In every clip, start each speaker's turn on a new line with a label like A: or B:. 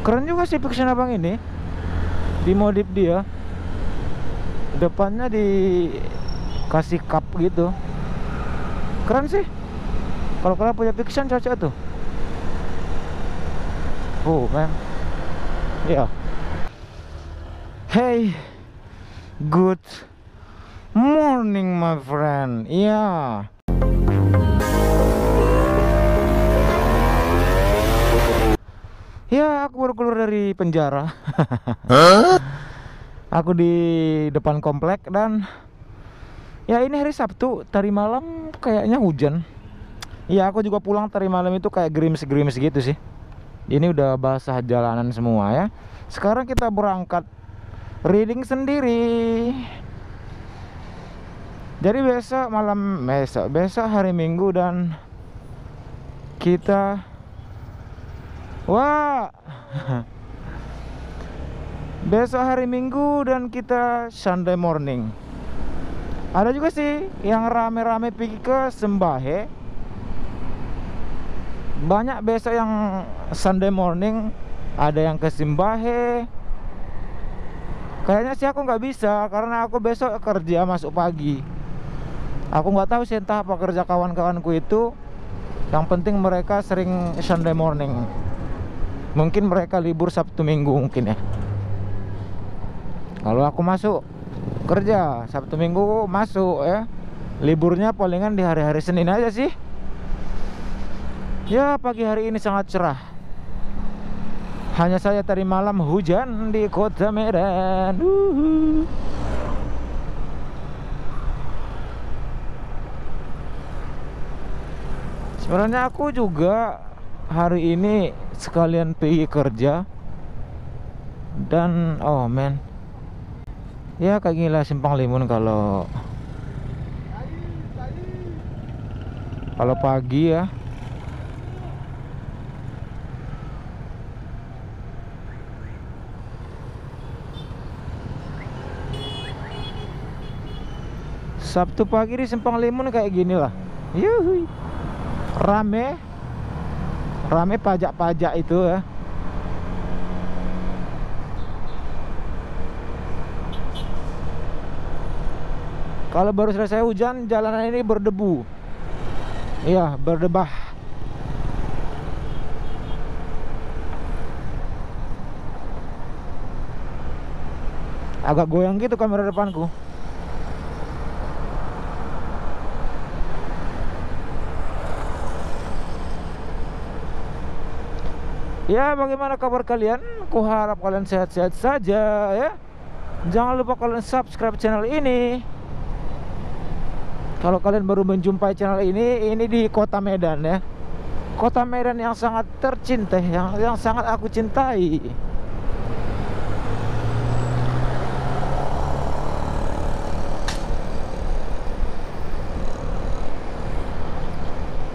A: keren juga sih Fiction abang ini. Dimodif dia. Depannya dikasih cup gitu. Keren sih. Kalau kalian punya Fiction cocok tuh. Oh man. Ya. Yeah. hey. Good morning my friend. Ya. yeah. Ya, aku baru keluar dari penjara. aku di depan komplek dan ya ini hari Sabtu, tadi malam kayaknya hujan. Ya, aku juga pulang tadi malam itu kayak gerimis-gerimis gitu sih. Ini udah basah jalanan semua ya. Sekarang kita berangkat reading sendiri. Jadi besok malam besok, besok hari Minggu dan kita Wah. Besok hari Minggu dan kita Sunday morning. Ada juga sih yang rame-rame pergi ke Sembahe. Banyak besok yang Sunday morning ada yang ke Sembahe. Kayaknya sih aku nggak bisa karena aku besok kerja masuk pagi. Aku nggak tahu sih entah apa kerja kawan-kawanku itu. Yang penting mereka sering Sunday morning mungkin mereka libur Sabtu Minggu mungkin ya. Kalau aku masuk kerja Sabtu Minggu masuk ya. Liburnya palingan di hari-hari Senin aja sih. Ya pagi hari ini sangat cerah. Hanya saya tadi malam hujan di kota Medan. Uhuh. sebenarnya aku juga hari ini sekalian pergi kerja. Dan oh man. Ya kayak gila simpang limun kalau kalau pagi ya. Sabtu pagi di simpang limun kayak gini lah. Yuhui. Rame rame pajak-pajak itu ya. Kalau baru selesai hujan jalanan ini berdebu. Iya berdebah. Agak goyang gitu kamera depanku Ya bagaimana kabar kalian? Kuharap kalian sehat-sehat saja ya. Jangan lupa kalian subscribe channel ini. Kalau kalian baru menjumpai channel ini Ini di kota Medan ya. Kota Medan yang sangat tercinta Yang, yang sangat aku cintai.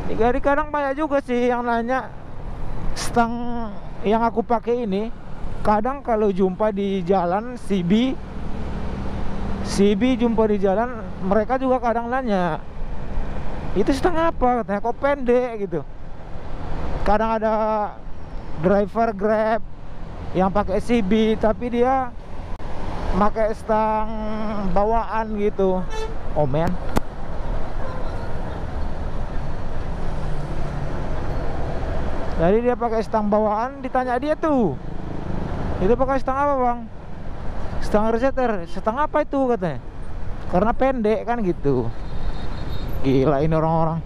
A: Di kadang banyak juga sih yang nanya stang yang aku pakai ini kadang kalau jumpa di jalan CB CB jumpa di jalan mereka juga kadang nanya itu stang apa? Katanya kok pendek? Gitu. Kadang ada driver grab yang pakai CB tapi dia pakai stang bawaan gitu. Oh man Jadi dia pakai stang bawaan, ditanya dia tuh. Itu pakai stang apa, Bang? Stang resetter. Stang apa itu katanya? Karena pendek kan gitu. Gila ini orang-orang.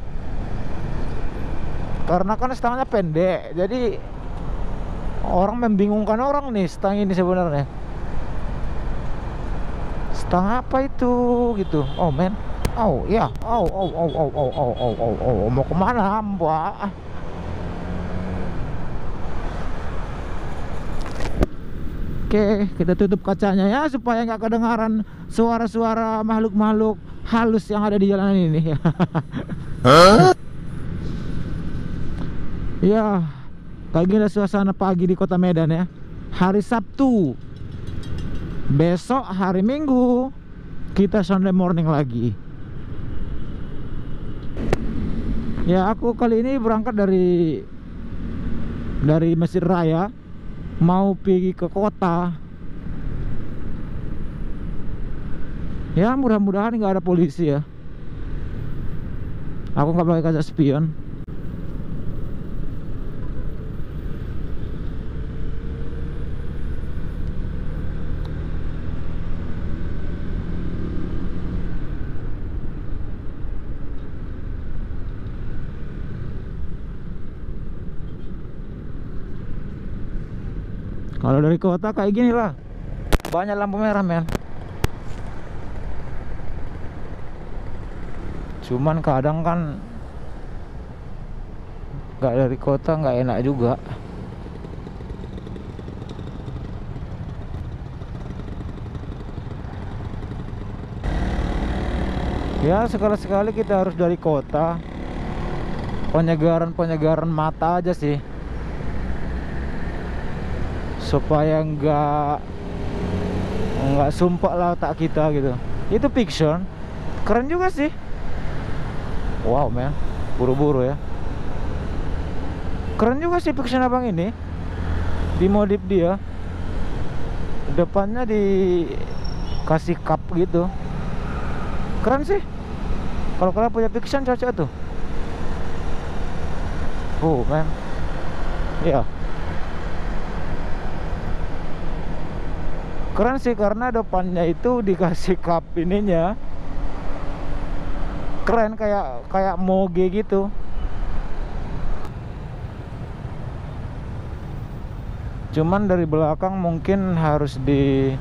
A: Karena kan stangnya pendek. Jadi orang membingungkan orang nih stang ini sebenarnya. Stang apa itu gitu. Oh, men. Oh, ya. Oh, oh, oh, oh, oh, oh, oh, oh, oh, mau ke mana, Mbak? Oke, kita tutup kacanya ya supaya nggak kedengaran suara-suara makhluk-makhluk halus yang ada di jalan ini. huh? ya, kayak gini suasana pagi di kota Medan ya. Hari Sabtu. Besok hari Minggu kita Sunday morning lagi. Ya, aku kali ini berangkat dari dari Mesir Raya mau pergi ke kota. Ya mudah-mudahan nggak ada polisi ya. Aku nggak pakai kaca spion Kalau dari kota kayak gini lah. Banyak lampu merah men Cuman kadang kan Gak dari kota nggak enak juga. Ya sekali-sekali kita harus dari kota. Penyegaran-penyegaran mata aja sih supaya nggak nggak sumpah lah tak kita gitu. Itu fiction. Keren juga sih. Wow man. Buru-buru ya. Keren juga sih fiction abang ini. Dimodif dia. Depannya dikasih cup gitu. Keren sih. Kalau kalian punya fiction cocok tuh. Oh man. Ya yeah. Keren sih karena depannya itu dikasih cup ininya. Keren kayak kayak moge gitu. Cuman dari belakang mungkin harus dicopot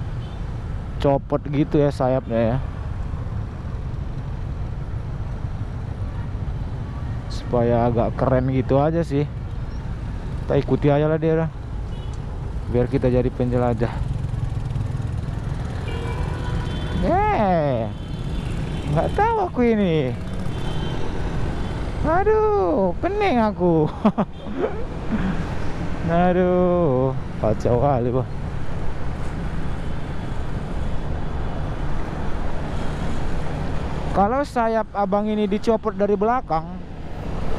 A: gitu ya sayapnya ya. Supaya agak keren gitu aja sih. Kita ikuti aja lah dia. Biar kita jadi penjelajah nggak tahu aku ini. Aduh, pening aku. Aduh, kacau kali bah. Kalau sayap abang ini dicopot dari belakang,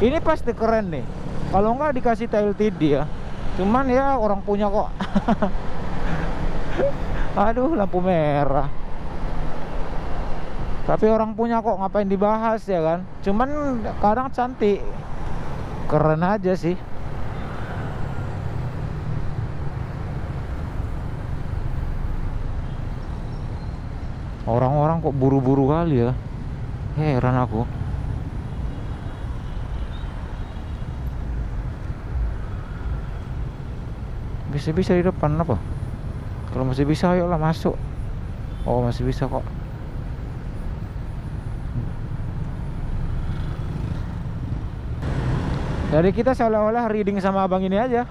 A: ini pasti keren nih. Kalau nggak dikasih tail TD ya. Cuman ya orang punya kok. Aduh, lampu merah tapi orang punya kok ngapain dibahas ya kan? Cuman kadang cantik. Keren aja sih. Orang-orang kok buru-buru kali ya? Heran aku. Bisa-bisa di depan apa? Kalau masih bisa ayolah masuk. Oh masih bisa kok Jadi kita seolah-olah reading sama abang ini aja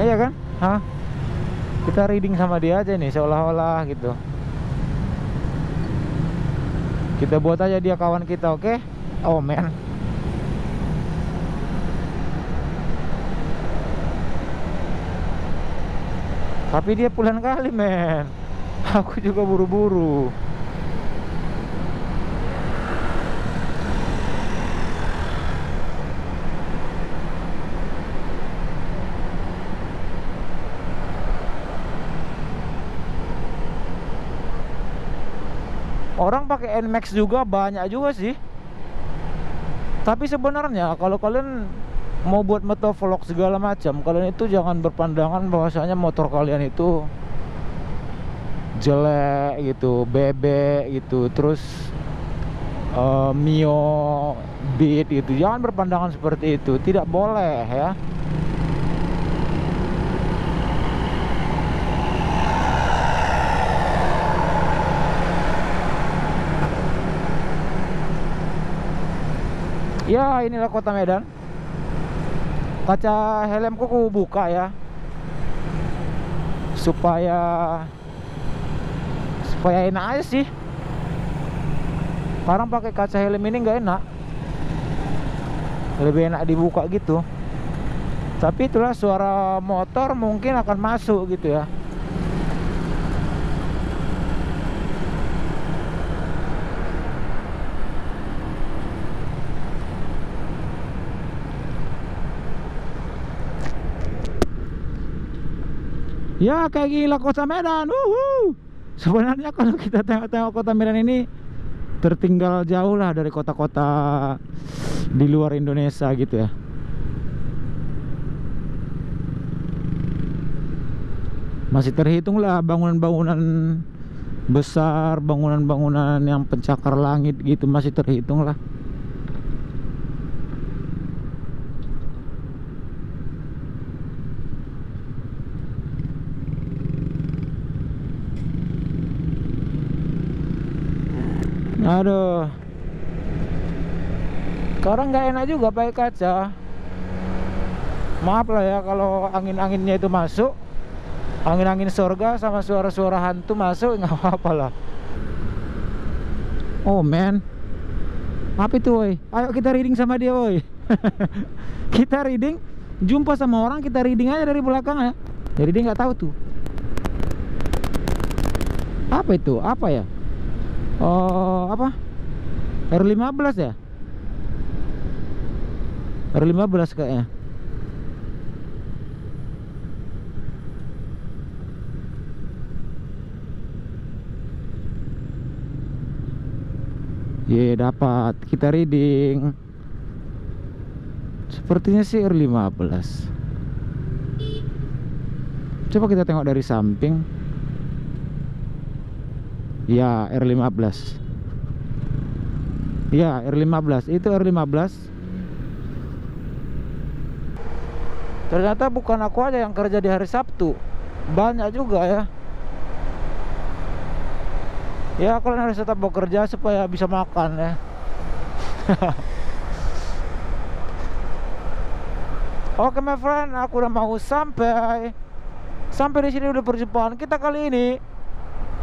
A: Iya kan? Hah? Kita reading sama dia aja nih seolah-olah gitu Kita buat aja dia kawan kita oke? Okay? Oh man Tapi dia pulang kali men Aku juga buru-buru orang pakai Nmax juga banyak juga sih. Tapi sebenarnya kalau kalian mau buat motovlog segala macam kalian itu jangan berpandangan bahwasanya motor kalian itu jelek gitu bebek gitu terus uh, mio beat gitu. Jangan berpandangan seperti itu. Tidak boleh ya Ya inilah kota Medan. Kaca helmku ku buka ya. Supaya Supaya enak aja sih. Sekarang pakai kaca helm ini nggak enak. Lebih enak dibuka gitu. Tapi itulah suara motor mungkin akan masuk gitu ya Ya kayak gila kota Medan. Uhu. Sebenarnya kalau kita tengok-tengok kota Medan ini tertinggal jauh lah dari kota-kota di luar Indonesia gitu ya. Masih terhitung lah bangunan-bangunan besar, bangunan-bangunan yang pencakar langit gitu masih terhitung lah. Aduh. Sekarang nggak enak juga pakai kaca. Maaf lah ya kalau angin-anginnya itu masuk. Angin-angin surga sama suara-suara hantu masuk nggak apa-apa lah. Oh man. Apa itu woi? Ayo kita reading sama dia woi. kita reading jumpa sama orang kita reading aja dari belakang ya. Jadi dia nggak tahu tuh. Apa itu? Apa ya? Oh, apa? R15 ya? R15 kayaknya. Ye, yeah, dapat. Kita reading. Sepertinya sih R15. Coba kita tengok dari samping. Ya, R15. Ya, R15. Itu R15. Ternyata bukan aku aja yang kerja di hari Sabtu. Banyak juga ya. Ya, kalian harus tetap bekerja supaya bisa makan ya. Oke, my friend, aku udah mau sampai. Sampai di sini udah perjumpaan kita kali ini.